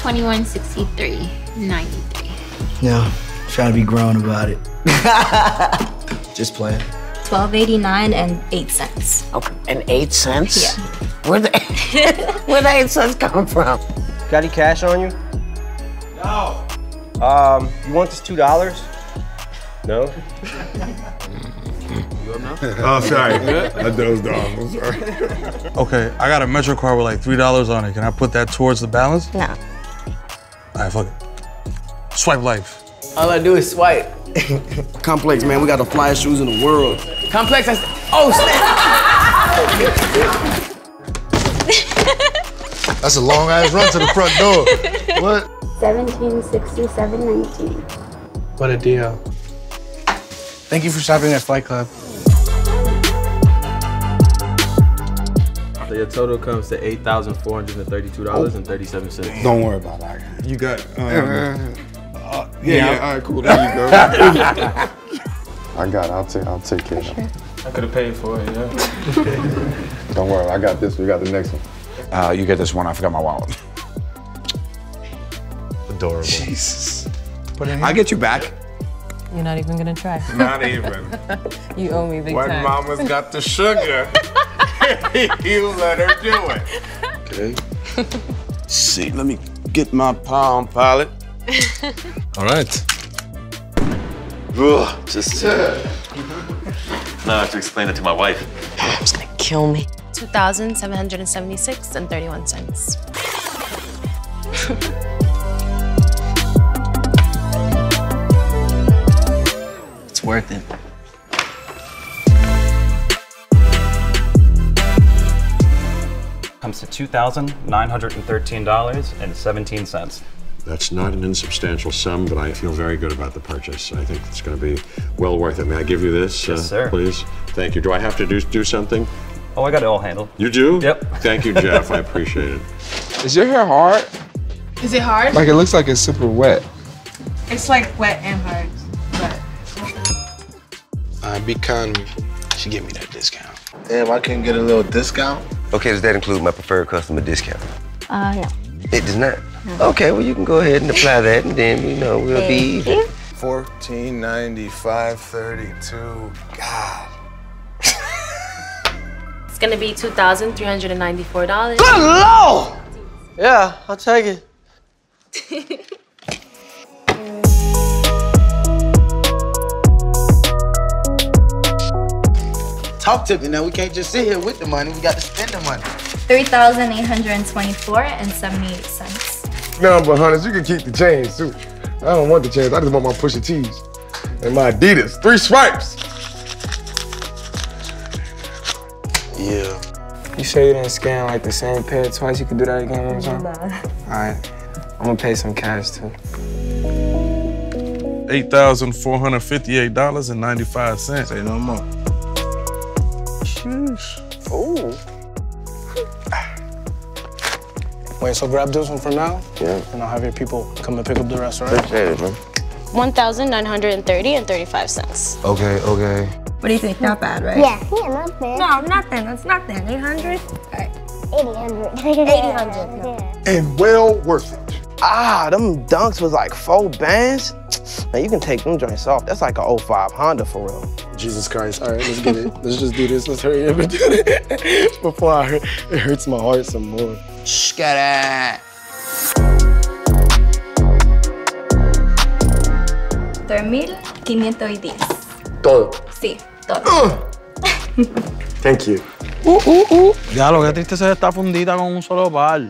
2163.93. Yeah, trying to be grown about it. Just playing. 12.89 and 8 cents. Okay, and eight cents? Yeah. Where the where the eight cents come from? Got any cash on you? No. Um, you want this two dollars? No. Oh, sorry. I dozed off. I'm sorry. Okay, I got a Metro card with like three dollars on it. Can I put that towards the balance? No. All right, fuck it. Swipe life. All I do is swipe. Complex, man, we got the flyest shoes in the world. Complex. I s- oh, snap. That's a long ass run to the front door. What? 1767.19. What a deal. Thank you for shopping at Flight Club. So your total comes to eight thousand four hundred and thirty-two dollars and thirty-seven cents. Don't worry about that. You got. Um, uh, yeah, yeah, All right, cool. There you go. I got. It. I'll take. I'll take care of it. I could have paid for it. Yeah. Don't worry. I got this. We got the next one. Uh, you get this one. I forgot my wallet. Adorable. Jesus. Put it in I'll get you back. You're not even gonna try. Not even. You owe me big When time. mama's got the sugar, you let her do it. Okay. See, let me get my palm pilot. All right. Ugh, just. Now I have to explain it to my wife. It's gonna kill me. 2,776 and 31 cents. It's worth it. Comes to $2,913.17. That's not an insubstantial sum, but I feel very good about the purchase. I think it's going to be well worth it. May I give you this, Yes, sir. please? Thank you. Do I have to do, do something? Oh, I got it all handled. You do? Yep. Thank you, Jeff. I appreciate it. Is your hair hard? Is it hard? Like it looks like it's super wet. It's like wet and hard, but Uh, be kind. She give me that discount. Damn, I can get a little discount? Okay, does that include my preferred customer discount? Uh, no. It does not. Okay, well you can go ahead and apply that, and then you know we'll be even. Fourteen ninety-five thirty-two. God. It's gonna be $2,394. Lord! Yeah, I'll take it. Talk to me now. We can't just sit here with the money. We got to spend the money. 3,824 and 78 cents. No, but Hunters, you can keep the change too. I don't want the change. I just want my Pusha T's and my Adidas. Three swipes. Yeah. You sure you didn't scan like the same pair twice? You could do that again one more time? All right. I'm gonna pay some cash too. Eight thousand four hundred fifty-eight dollars and ninety-five cents. Say no more. Ooh. Wait, so grab this one for now? Yeah. And I'll have your people come and pick up the rest, all right? Appreciate it, man. 1,930 and 35 cents. Okay, okay. what do you think? Not bad, right? Yeah, yeah, not bad. No, nothing. That's nothing. 800? 800. 800. And well worth it. Ah, them dunks was like four bands. Man, you can take them joints off. That's like a 05 Honda for real. Jesus Christ. All right, let's get it. let's just do this. Let's hurry up and do it before I it hurts my heart some more. Scat 3,510. Todo. Sí, todo. ¡Ah! Thank you. Ya lo que triste es esta fundita con un solo par.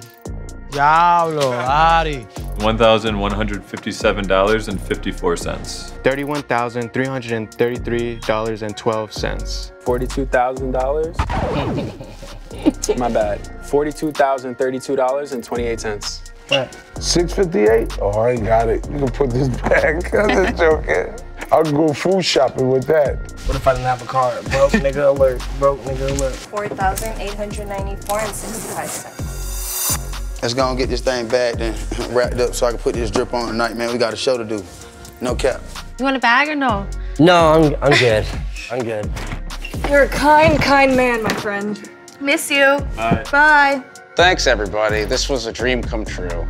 Diablo, Ari. $1,157.54. $31,333.12. $42,000? My bad. $42,032.28. Six fifty-eight. Oh, I ain't got it. You can put this back. I'm just joking. I'll go food shopping with that. What if I didn't have a car? Broke nigga alert. Broke nigga alert. 4,894 and 65 cents. Let's go and get this thing bagged and wrapped up so I can put this drip on tonight, man. We got a show to do. No cap. You want a bag or no? No, I'm, I'm good. I'm good. You're a kind, kind man, my friend. Miss you. Bye. Bye. Thanks, everybody. This was a dream come true.